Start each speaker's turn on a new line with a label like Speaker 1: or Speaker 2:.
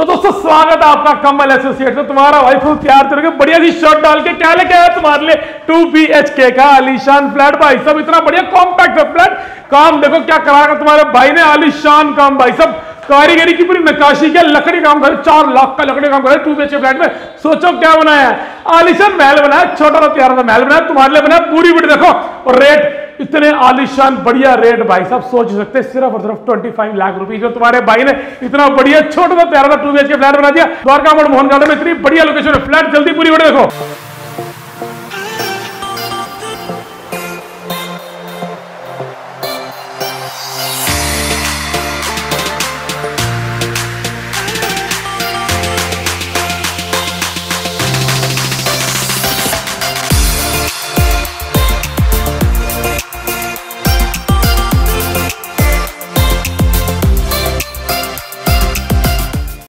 Speaker 1: तो दोस्तों, स्वागत है आपका कमल एसोसिएट में तुम्हारा भाई फुल तैयार करके बढ़िया सी शर्ट डाल के क्या लेके आया तुम्हारे लिए? टू बी एच के का आलिशान फ्लैट भाई सब इतना बढ़िया कॉम्पैक्ट फ्लैट काम देखो क्या करा तुम्हारे भाई ने, आलिशान काम, भाई सब कारीगरी की पूरी नकाशी के लकड़ी काम करे चार लाख का लकड़ी काम करे टू बी फ्लैट में। सोचो क्या बनाया है? आलिशान महल बनाया, छोटा सा प्यारा सा महल बनाया, तुम्हारे लिए बनाया पूरी वीडियो देखो। और रेट इतने आलिशान बढ़िया रेट भाई साहब, सोच सकते, सिर्फ़ और सिर्फ़ 25 लाख रुपए जो तुम्हारे भाई ने इतना बढ़िया छोटा सा प्यारा two B H K flat बना दिया। द्वारका मोड़ मोहन गार्डन में इतनी बढ़िया लोकेशन है। फ्लैट जल्दी पूरी वीडियो देखो।